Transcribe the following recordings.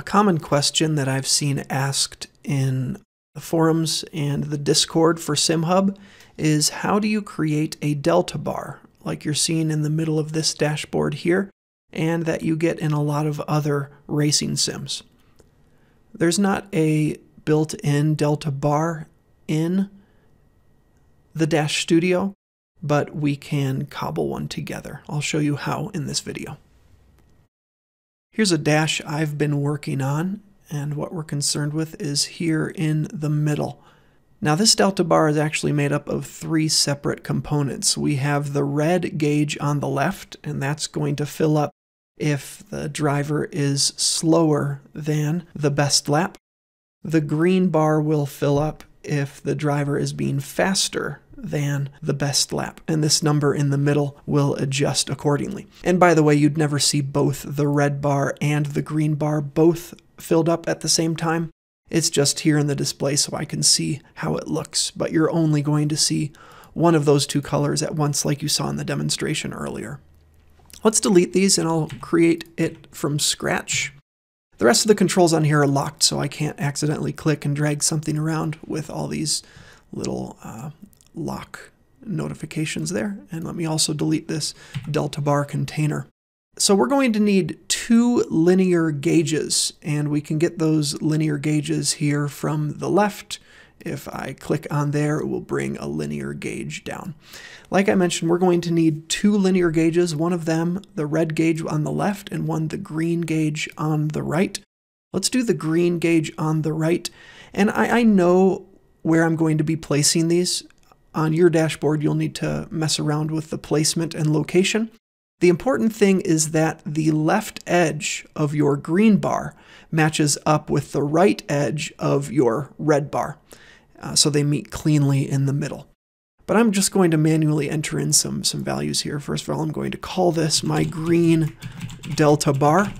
A common question that I've seen asked in the forums and the Discord for SimHub is how do you create a delta bar like you're seeing in the middle of this dashboard here and that you get in a lot of other racing sims. There's not a built-in delta bar in the Dash Studio, but we can cobble one together. I'll show you how in this video. Here's a dash I've been working on, and what we're concerned with is here in the middle. Now this delta bar is actually made up of three separate components. We have the red gauge on the left, and that's going to fill up if the driver is slower than the best lap. The green bar will fill up if the driver is being faster than the best lap, and this number in the middle will adjust accordingly. And by the way, you'd never see both the red bar and the green bar both filled up at the same time. It's just here in the display so I can see how it looks, but you're only going to see one of those two colors at once like you saw in the demonstration earlier. Let's delete these and I'll create it from scratch. The rest of the controls on here are locked so I can't accidentally click and drag something around with all these little uh, lock notifications there. And let me also delete this delta bar container. So we're going to need two linear gauges, and we can get those linear gauges here from the left. If I click on there, it will bring a linear gauge down. Like I mentioned, we're going to need two linear gauges, one of them the red gauge on the left and one the green gauge on the right. Let's do the green gauge on the right. And I, I know where I'm going to be placing these. On your dashboard, you'll need to mess around with the placement and location. The important thing is that the left edge of your green bar matches up with the right edge of your red bar. Uh, so they meet cleanly in the middle. But I'm just going to manually enter in some, some values here. First of all, I'm going to call this my green delta bar.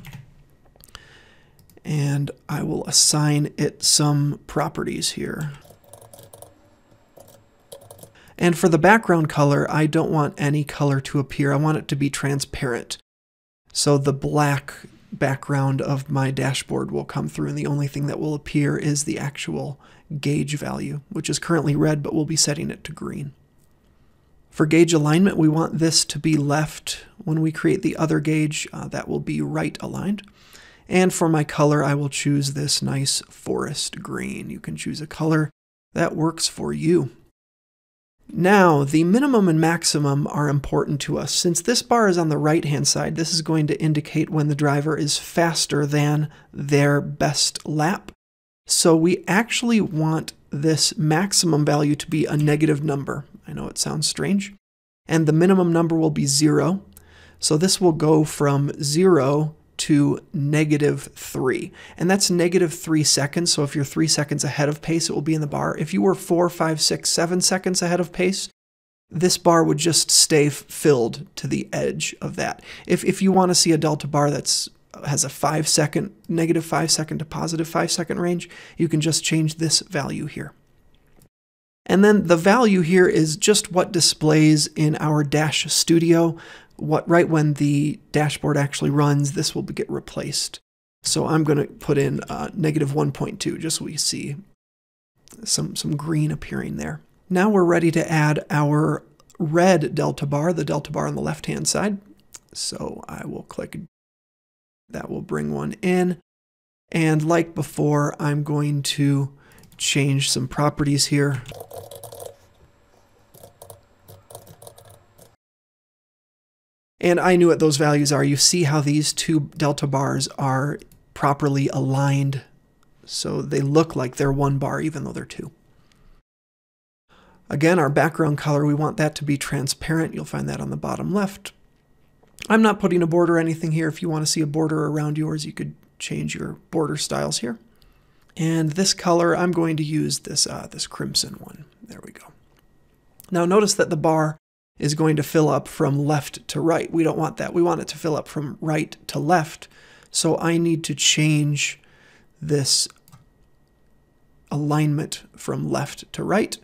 And I will assign it some properties here. And for the background color, I don't want any color to appear. I want it to be transparent. So the black background of my dashboard will come through and the only thing that will appear is the actual gauge value, which is currently red, but we'll be setting it to green. For gauge alignment, we want this to be left. When we create the other gauge, uh, that will be right aligned. And for my color, I will choose this nice forest green. You can choose a color that works for you. Now, the minimum and maximum are important to us. Since this bar is on the right-hand side, this is going to indicate when the driver is faster than their best lap. So we actually want this maximum value to be a negative number. I know it sounds strange. And the minimum number will be zero. So this will go from zero to negative 3. And that's negative 3 seconds. So if you're 3 seconds ahead of pace, it will be in the bar. If you were four, five, six, seven seconds ahead of pace, this bar would just stay filled to the edge of that. If, if you want to see a delta bar that's uh, has a 5 second, negative 5 second to positive 5 second range, you can just change this value here. And then the value here is just what displays in our Dash Studio what right when the dashboard actually runs, this will get replaced. So I'm going to put in uh, negative 1.2 just so we see some, some green appearing there. Now we're ready to add our red delta bar, the delta bar on the left-hand side. So I will click, that will bring one in. And like before, I'm going to change some properties here. And I knew what those values are. You see how these two delta bars are properly aligned. So they look like they're one bar even though they're two. Again, our background color, we want that to be transparent. You'll find that on the bottom left. I'm not putting a border or anything here. If you want to see a border around yours, you could change your border styles here. And this color, I'm going to use this, uh, this crimson one. There we go. Now notice that the bar is going to fill up from left to right. We don't want that. We want it to fill up from right to left. So I need to change this alignment from left to right.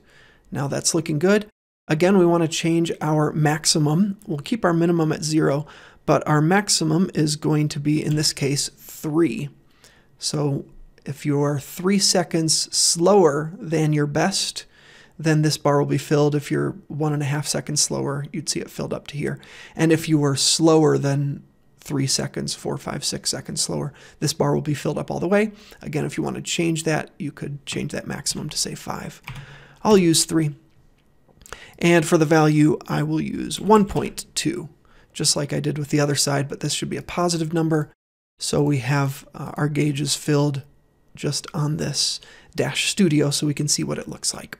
Now that's looking good. Again, we want to change our maximum. We'll keep our minimum at zero, but our maximum is going to be, in this case, three. So if you're three seconds slower than your best, then this bar will be filled. If you're one and a half seconds slower, you'd see it filled up to here. And if you were slower than three seconds, four, five, six seconds slower, this bar will be filled up all the way. Again, if you want to change that, you could change that maximum to say five. I'll use three. And for the value, I will use 1.2, just like I did with the other side, but this should be a positive number. So we have uh, our gauges filled just on this Dash Studio so we can see what it looks like.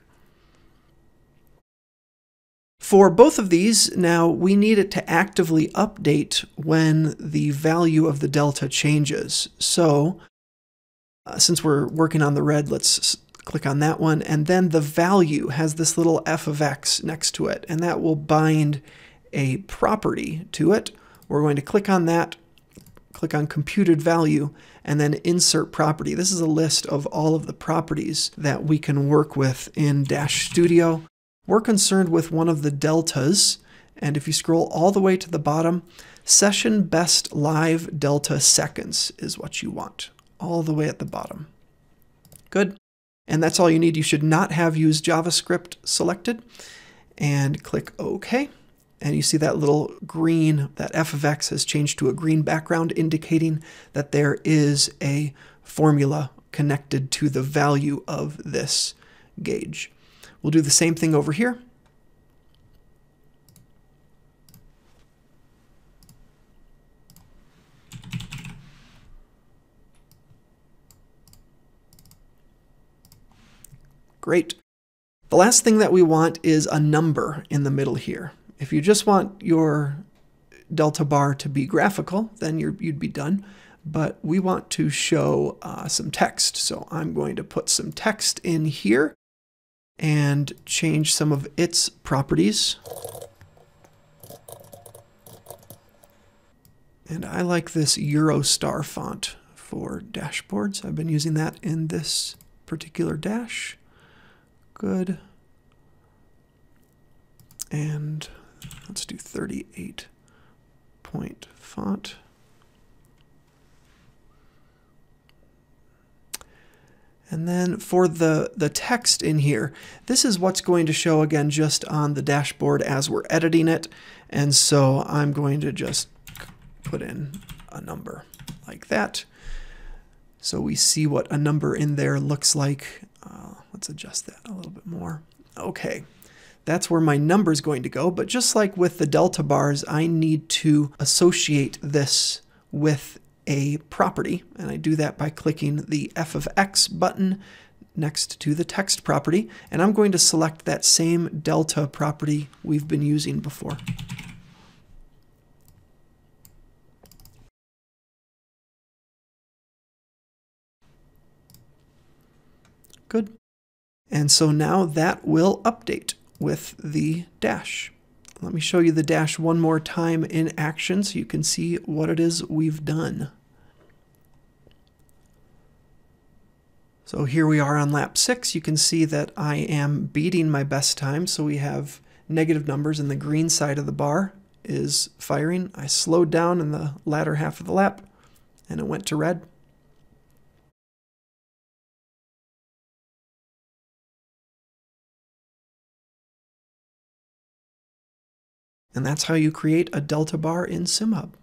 For both of these, now we need it to actively update when the value of the delta changes. So uh, since we're working on the red, let's click on that one. And then the value has this little f of x next to it, and that will bind a property to it. We're going to click on that, click on computed value, and then insert property. This is a list of all of the properties that we can work with in Dash Studio. We're concerned with one of the deltas, and if you scroll all the way to the bottom, session best live delta seconds is what you want, all the way at the bottom. Good. And that's all you need. You should not have used JavaScript selected. And click OK. And you see that little green, that f of x has changed to a green background, indicating that there is a formula connected to the value of this gauge. We'll do the same thing over here. Great. The last thing that we want is a number in the middle here. If you just want your delta bar to be graphical, then you would be done. But we want to show uh, some text. So I'm going to put some text in here and change some of its properties. And I like this Eurostar font for dashboards. I've been using that in this particular dash. Good. And let's do 38 point font. And then for the, the text in here, this is what's going to show again just on the dashboard as we're editing it. And so I'm going to just put in a number like that. So we see what a number in there looks like. Uh, let's adjust that a little bit more. Okay, that's where my number is going to go. But just like with the delta bars, I need to associate this with a property, and I do that by clicking the f of x button next to the text property, and I'm going to select that same delta property we've been using before. Good. And so now that will update with the dash. Let me show you the dash one more time in action so you can see what it is we've done. So here we are on lap six. You can see that I am beating my best time. So we have negative numbers and the green side of the bar is firing. I slowed down in the latter half of the lap and it went to red. And that's how you create a delta bar in SimHub.